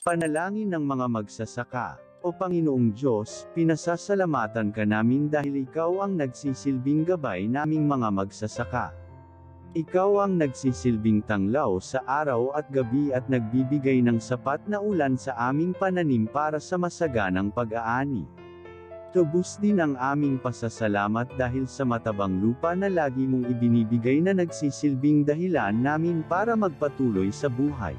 Panalangin ng mga magsasaka. O Panginoong Diyos, pinasasalamatan ka namin dahil ikaw ang nagsisilbing gabay naming mga magsasaka. Ikaw ang nagsisilbing tanglaw sa araw at gabi at nagbibigay ng sapat na ulan sa aming pananim para sa masaganang pag-aani. Tubos din ang aming pasasalamat dahil sa matabang lupa na lagi mong ibinibigay na nagsisilbing dahilan namin para magpatuloy sa buhay.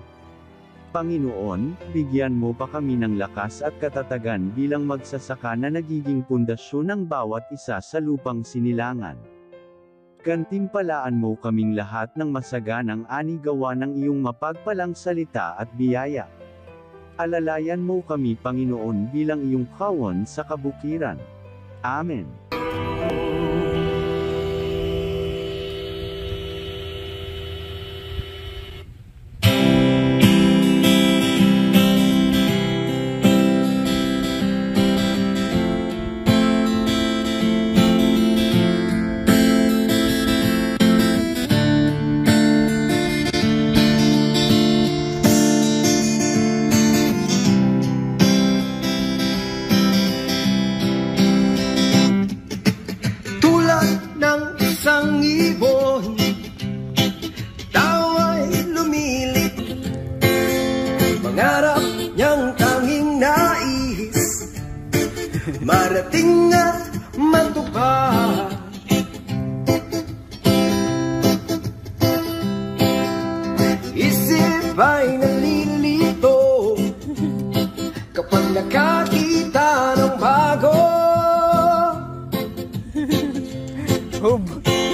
Panginoon, bigyan mo pa kami ng lakas at katatagan bilang magsasaka na nagiging pundasyon ng bawat isa sa lupang sinilangan. Kantimpalaan mo kaming lahat ng masaganang ani gawa ng iyong mapagpalang salita at biyaya. Alalayan mo kami Panginoon bilang iyong kawon sa kabukiran. Amen.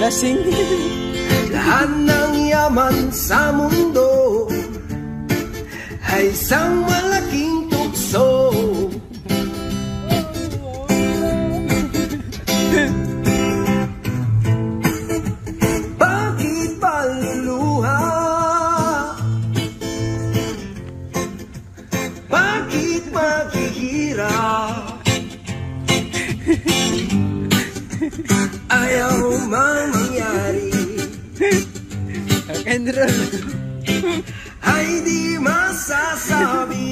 lasing Lahat ng yaman sa mundo Ay isang malaking tukso Bakit paluluha? Bakit maghihirap? Ayaw mama and. Ay di masasabi.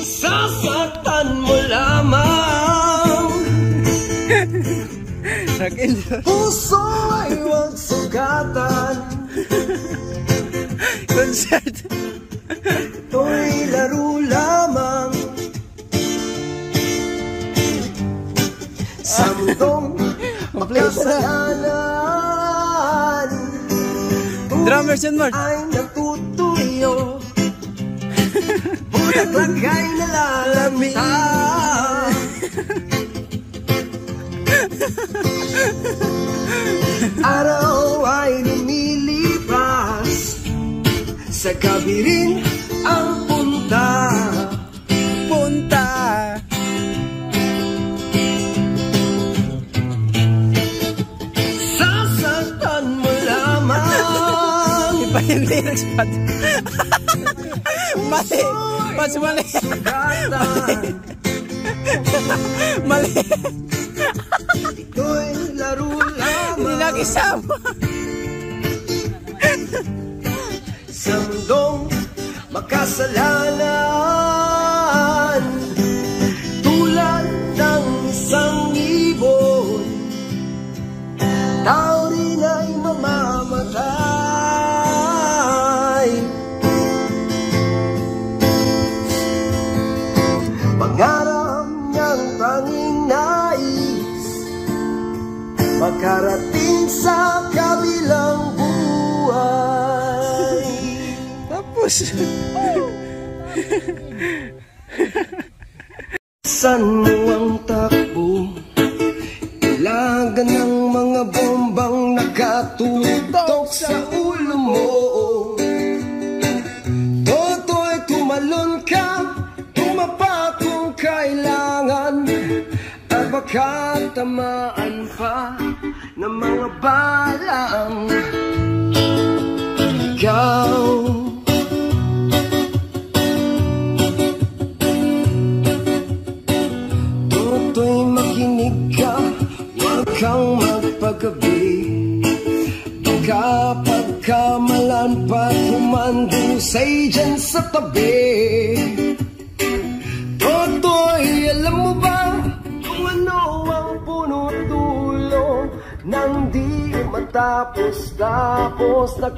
Sasaktan mo lamang. Puso ay huwag sugatan. Concert. Ito'y laro lamang. Sa mundong Drummer and Mart. Ay natutuyo. Bulat lagay na lalamitan. Araw ay lumilipas Sa gabi rin ang hindi nag-spot. mali. Mas mali. mali. mali. Ito'y laro lamang. Hindi nakisama. Sa mundong makasalala makarating sa kabilang buhay. Tapos, San ng mga balang ikaw. Tuto'y makinig ka, huwag kang magpagabi. Magkapagkamalan pa't humandusay dyan sa tabi Nang di matapos-tapos na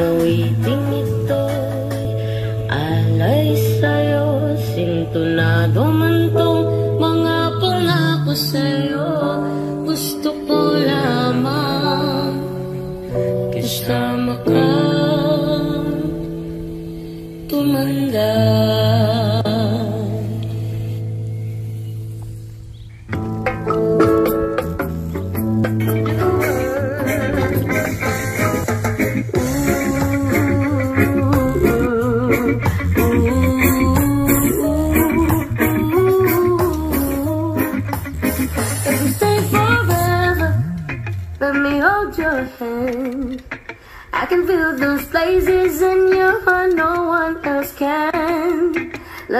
Nawiting ito'y alay sa'yo. Sintunado man tong mga pangako sa'yo. Gusto ko lamang kasama ka. Tumanda.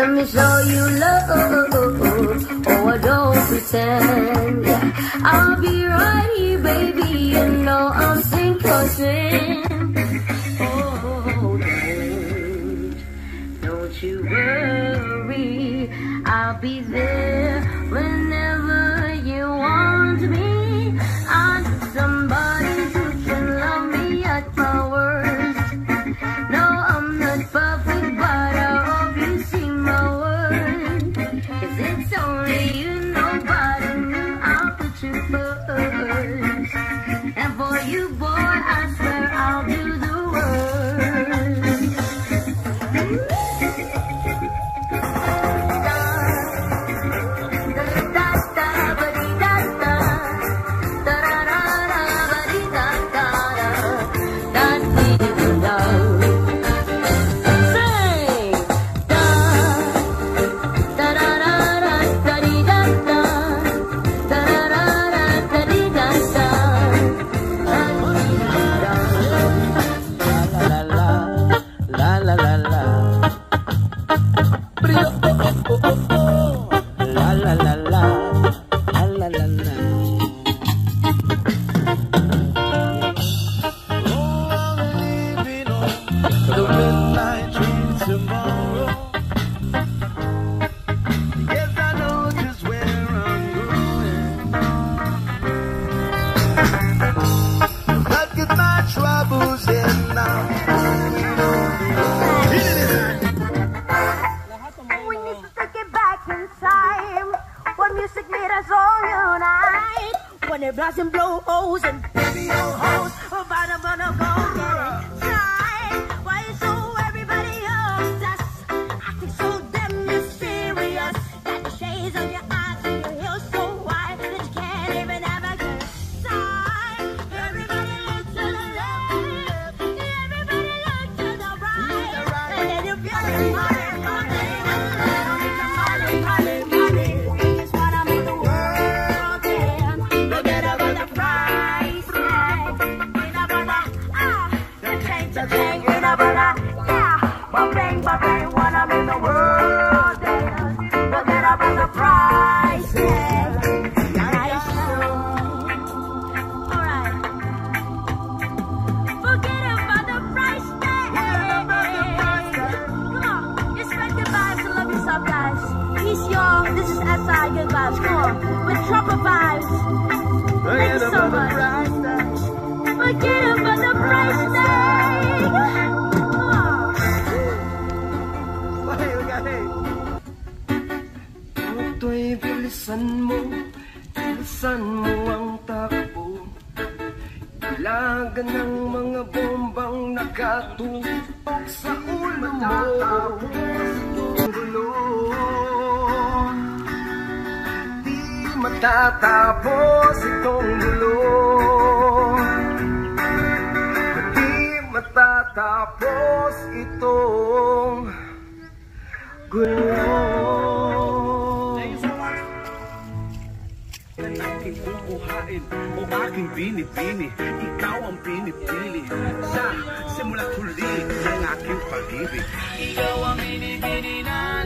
Let me show you love. Oh, I don't pretend. I'll be right here, baby. You know I'm sink or swim. and blow holes and baby, oh, no holes. About a month ago, with Trump vibes. Thank you so much. Forget about the price tag. To'y bilisan mo, bilisan mo ang takbo Ilagan ng mga bombang nakatubo Tatapos itong gulo Di matatapos itong gulo. Ang aking bubuhain o aking binibini. Ikaw ang pinipili. Sa simula't huli ng aking pag-ibig. Ikaw ang binibini na